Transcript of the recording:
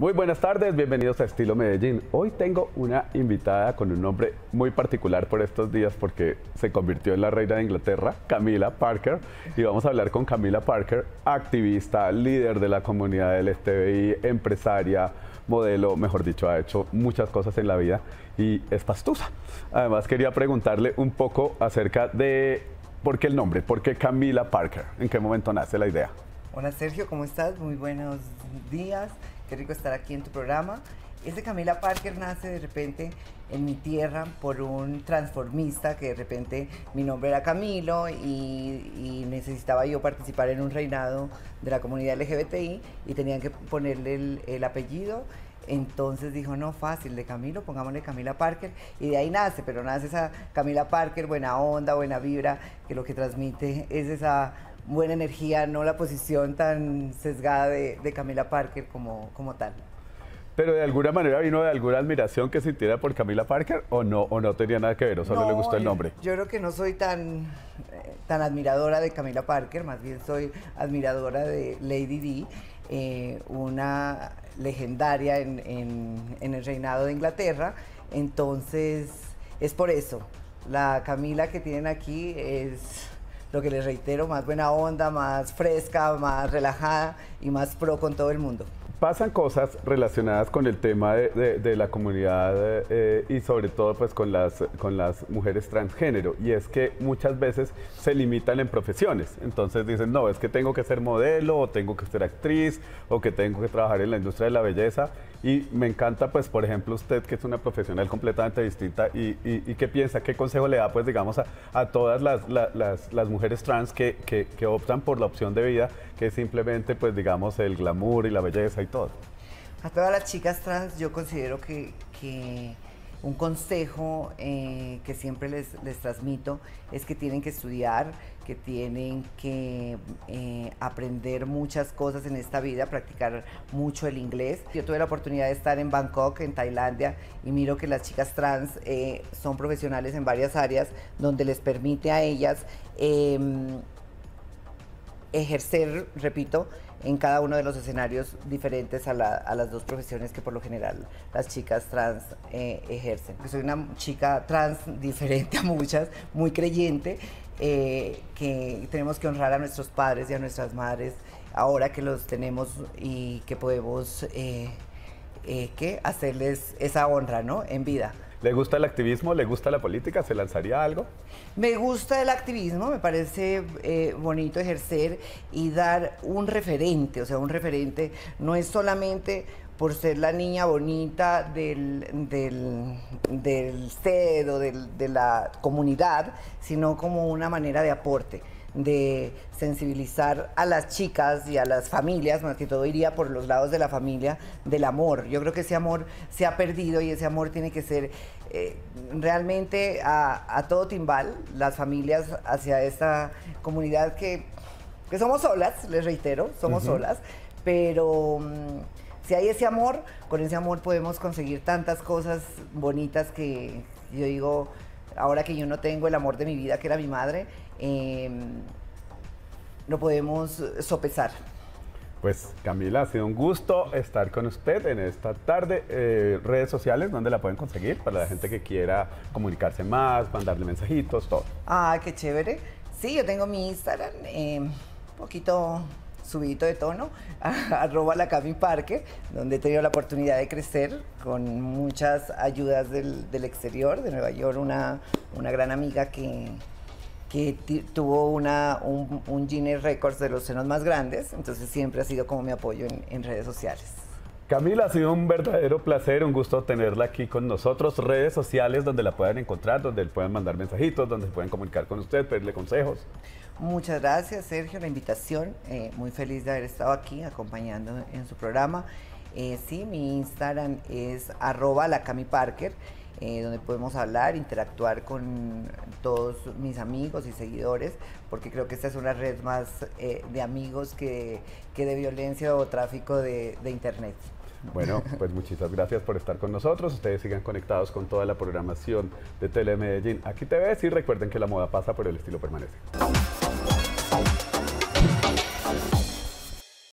Muy buenas tardes, bienvenidos a Estilo Medellín. Hoy tengo una invitada con un nombre muy particular por estos días porque se convirtió en la reina de Inglaterra, Camila Parker, y vamos a hablar con Camila Parker, activista, líder de la comunidad LGTBI, empresaria, modelo, mejor dicho, ha hecho muchas cosas en la vida y es pastusa. Además quería preguntarle un poco acerca de por qué el nombre, por qué Camila Parker, en qué momento nace la idea. Hola Sergio, ¿cómo estás? Muy buenos días. Qué rico estar aquí en tu programa. Ese Camila Parker nace de repente en mi tierra por un transformista que de repente mi nombre era Camilo y, necesitaba yo participar en un reinado de la comunidad LGBTI y tenían que ponerle el, apellido. Entonces dijo, no, fácil, de Camilo, pongámosle Camila Parker. Y de ahí nace, pero nace esa Camila Parker, buena onda, buena vibra, que lo que transmite es esa buena energía, no la posición tan sesgada de, Camila Parker como, como tal. Pero de alguna manera vino de alguna admiración que sintiera por Camila Parker o no, o no tenía nada que ver, o solo le gustó el nombre. Yo, creo que no soy tan, eh, tan admiradora de Camila Parker, más bien soy admiradora de Lady D, eh, una legendaria en, en el reinado de Inglaterra. Entonces, es por eso. La Camila que tienen aquí es lo que les reitero, más buena onda, más fresca, más relajada y más pro con todo el mundo pasan cosas relacionadas con el tema de, la comunidad eh, y sobre todo pues con las, mujeres transgénero y es que muchas veces se limitan en profesiones. Entonces dicen no es que tengo que ser modelo o tengo que ser actriz o que tengo que trabajar en la industria de la belleza y me encanta pues por ejemplo usted que es una profesional completamente distinta y, y, qué piensa, qué consejo le da pues digamos a, todas las, mujeres trans que optan por la opción de vida que simplemente pues digamos el glamour y la belleza y todo. A todas las chicas trans yo considero que, un consejo eh, que siempre les, transmito es que tienen que estudiar, que tienen que eh, aprender muchas cosas en esta vida, practicar mucho el inglés. Yo tuve la oportunidad de estar en Bangkok, en Tailandia, y miro que las chicas trans eh, son profesionales en varias áreas donde les permite a ellas em, ejercer, repito, en cada uno de los escenarios diferentes a, las dos profesiones que por lo general las chicas trans eh, ejercen. Soy una chica trans diferente a muchas, muy creyente, eh, que tenemos que honrar a nuestros padres y a nuestras madres ahora que los tenemos y que podemos eh, hacerles esa honra ¿no? en vida. ¿Le gusta el activismo? ¿Le gusta la política? ¿Se lanzaría algo? Me gusta el activismo, me parece eh, bonito ejercer y dar un referente, o sea, un referente no es solamente por ser la niña bonita del, del, del o de la comunidad, sino como una manera de aporte de sensibilizar a las chicas y a las familias, más que todo iría por los lados de la familia, del amor. Yo creo que ese amor se ha perdido y ese amor tiene que ser eh, realmente a, todo timbal, las familias hacia esta comunidad que, somos solas, les reitero, somos solas, pero mm, si hay ese amor, con ese amor podemos conseguir tantas cosas bonitas que yo digo, ahora que yo no tengo el amor de mi vida, que era mi madre, eh, no podemos sopesar. Pues Camila, ha sido un gusto estar con usted en esta tarde. Eh, redes sociales, ¿dónde la pueden conseguir? Para la gente que quiera comunicarse más, mandarle mensajitos, todo. Ah, qué chévere. Sí, yo tengo mi Instagram, eh, un poquito subidito de tono, arroba la Cami Parque, donde he tenido la oportunidad de crecer con muchas ayudas del, del exterior, de Nueva York, una, una gran amiga que, que tuvo una, un, un Guinness Records de los senos más grandes, entonces siempre ha sido como mi apoyo en, redes sociales. Camila, ha sido un verdadero placer, un gusto tenerla aquí con nosotros. Redes sociales donde la puedan encontrar, donde puedan mandar mensajitos, donde se pueden comunicar con usted, pedirle consejos. Muchas gracias, Sergio, la invitación. Eh, muy feliz de haber estado aquí acompañando en su programa. Eh, sí, mi Instagram es arroba la Cami Parker. Eh, donde podemos hablar, interactuar con todos mis amigos y seguidores, porque creo que esta es una red más eh, de amigos que, que, de violencia o tráfico de, de Internet. Bueno, pues muchas gracias por estar con nosotros. Ustedes sigan conectados con toda la programación de Telemedellín. Aquí te ves y recuerden que la moda pasa, pero el estilo permanece.